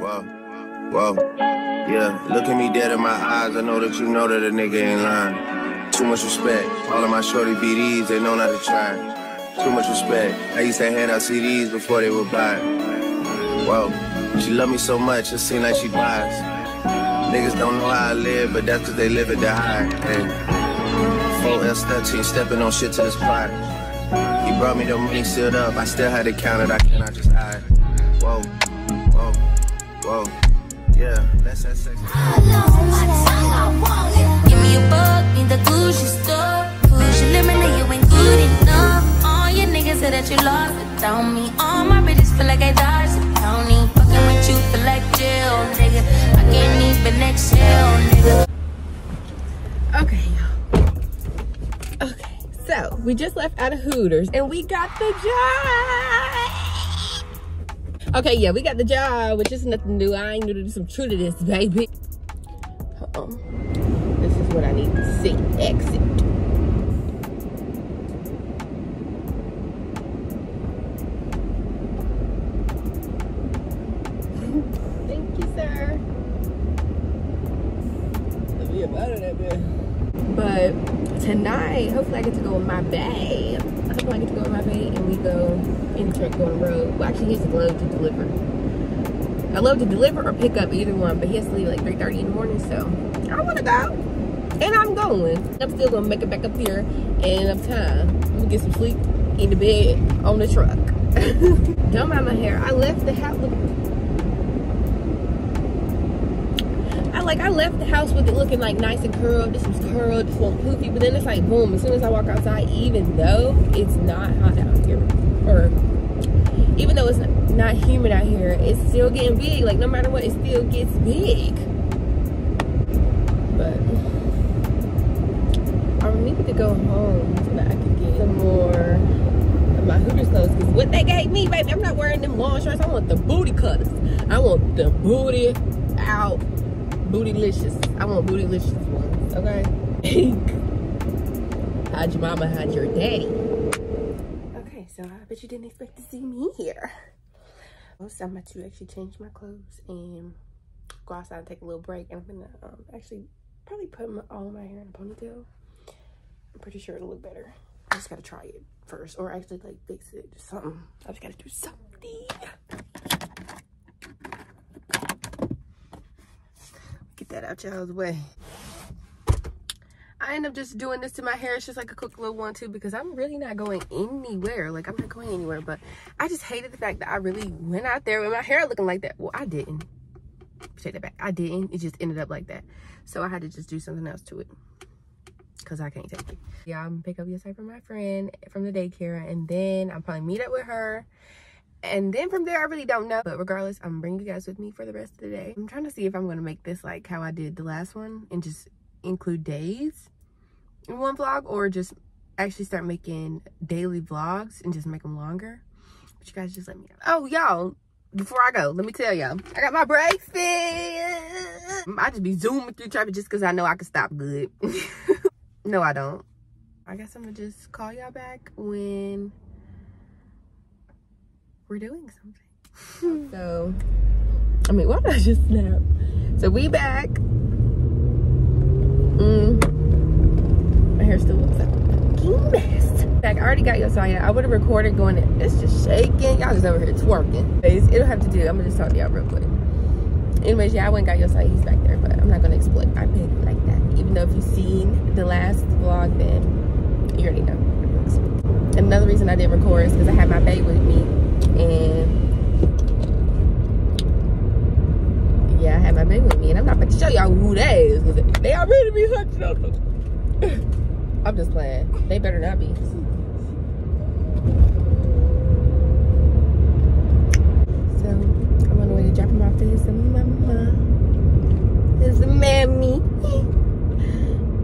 Whoa, whoa. Yeah, look at me dead in my eyes. I know that you know that a nigga ain't lying. Too much respect. All of my shorty BDs, they know not to try. Too much respect. I used to hand out CDs before they would buy. Whoa, she love me so much, it seem like she buys. Niggas don't know how I live, but that's cause they live at the high. Hey. Full S13, stepping on shit to the spot. He brought me the money sealed up, I still had to count it, I cannot just hide. Whoa, whoa, whoa. Yeah, that's that sexy. Give me a buck, need the Gucci stuff. Gucci lemonade, you ain't good enough. All your niggas say that you lost without me. All my bitches feel like I dodged the county. Fucking with you feel like jail, nigga. I can't even exhale, nigga. Okay, y'all. Okay, so we just left out of Hooters and we got the job. Okay, yeah, we got the job, which is nothing new. I ain't new to some true to this, baby. Uh-oh. This is what I need to see. Exit. Thank you, sir. Let me about it, that But tonight, hopefully I get to go with my babe. I get to go with my babe and we go in the truck, go on the road. Well, actually, he has to love to deliver. I love to deliver or pick up either one, but he has to leave like 3.30 in the morning, so I want to go. And I'm going. I'm still going to make it back up here in enough time. I'm going to get some sleep in the bed on the truck. Don't mind my hair. I left the house. I like I left the house with it looking like nice and curled. This was curled, this one poofy, but then it's like boom. As soon as I walk outside, even though it's not hot out here, or even though it's not humid out here, it's still getting big. Like no matter what, it still gets big. But I needed to go home so that I could get some more of my Hooters clothes. Cause what they gave me, baby, I'm not wearing them long shorts. I want the booty cutters. I want the booty out bootylicious. I want bootylicious ones, okay? how'd your mama, hide your daddy. Okay, so I bet you didn't expect to see me here. So I'm about to actually change my clothes and go outside and take a little break. And I'm gonna um, actually probably put my, all my hair in a ponytail. I'm pretty sure it'll look better. I just gotta try it first, or actually like fix it, just something. I just gotta do something. That out y'all's way. I end up just doing this to my hair. It's just like a quick little one too because I'm really not going anywhere. Like I'm not going anywhere, but I just hated the fact that I really went out there with my hair looking like that. Well, I didn't. Take that back. I didn't. It just ended up like that. So I had to just do something else to it because I can't take it. Yeah, I'm pick up yesterday from my friend from the daycare and then I'll probably meet up with her. And then from there, I really don't know. But regardless, I'm bringing you guys with me for the rest of the day. I'm trying to see if I'm going to make this like how I did the last one and just include days in one vlog or just actually start making daily vlogs and just make them longer. But you guys just let me know. Oh, y'all, before I go, let me tell y'all, I got my breakfast. I just be zooming through traffic just because I know I can stop good. no, I don't. I guess I'm to just call y'all back when we're doing something. so, I mean, why did I just snap? So we back. Mm. My hair still looks like a mess. Like, I already got Josiah. I would have recorded going, it's just shaking. Y'all just over here twerking. It'll have to do. I'm gonna just talk to y'all real quick. Anyways, yeah, I went got Josiah. He's back there, but I'm not gonna exploit my baby like that. Even though if you've seen the last vlog, then you already know. Another reason I didn't record is because I had my baby with me and yeah, I had my baby with me, and I'm not about to show y'all who that is. They already be hunting on. I'm just playing. They better not be. So I'm on the way to drop him off to his mama, his mammy,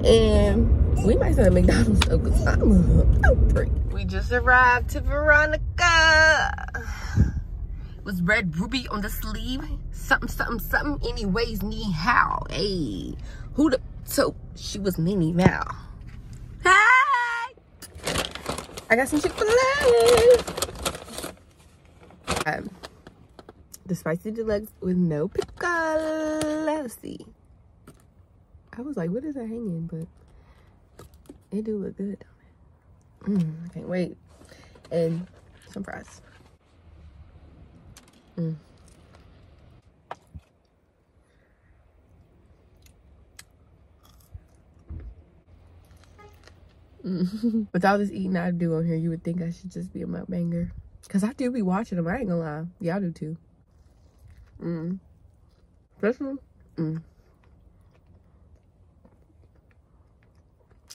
and we might start at McDonald's though, cause I'm hungry. We just arrived to Veronica. It was red ruby on the sleeve. Something, something, something. Anyways, ni hao. Hey, who the? So she was Minnie Mal. Hi. I got some Chick Fil A. Um, the spicy deluxe with no pickle. Let's see. I was like, what is that hanging? But it do look good. Mm, I can't wait. And some fries. Mm. Mm. With all this eating I do on here, you would think I should just be a mukbanger. Because I do be watching them. I ain't gonna lie. Y'all do too. Mm. This one? Mm.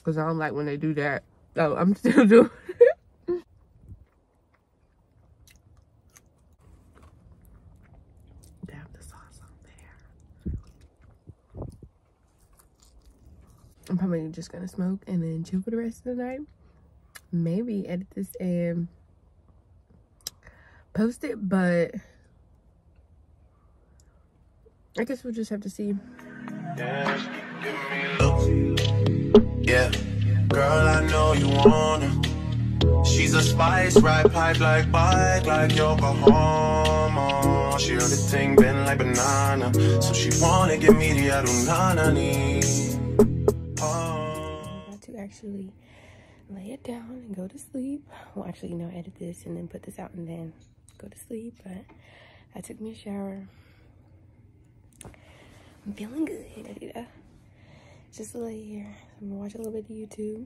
Because I don't like when they do that. Oh, I'm still doing Damn, the sauce on there. I'm probably just gonna smoke and then chill for the rest of the night. Maybe edit this and post it, but I guess we'll just have to see. Yeah, girl, I know you wanna. She's a spice, ride pipe like bike, like Yokohama. She heard the thing bend like banana, so she wanna give me the adunanani. Oh. To actually lay it down and go to sleep. Well, actually, you know, edit this and then put this out and then go to sleep. But I took me a shower. I'm feeling good. Just lay here. I'm gonna watch a little bit of YouTube,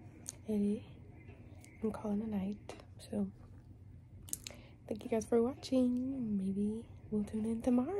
edit, and call it a night. So, thank you guys for watching. Maybe we'll tune in tomorrow.